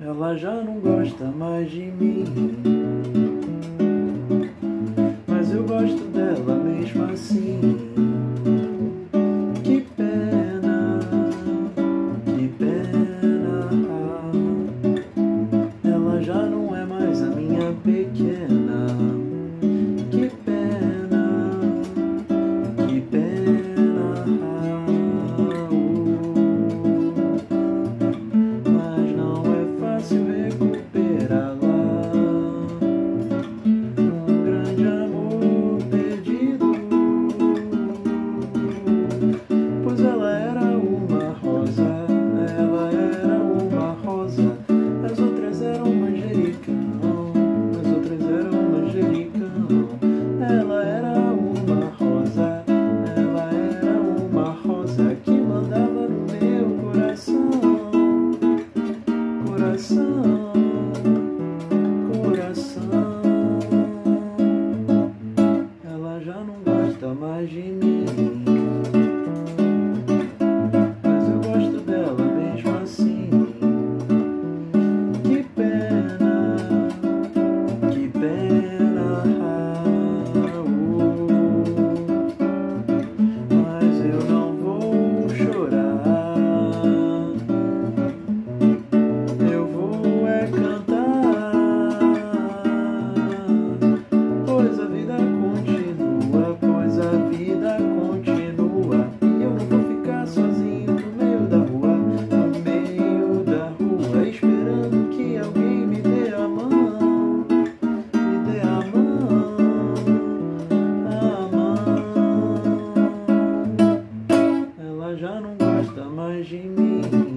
Ela já não gosta mais de mim. Thank you. já não gosta mais de mim.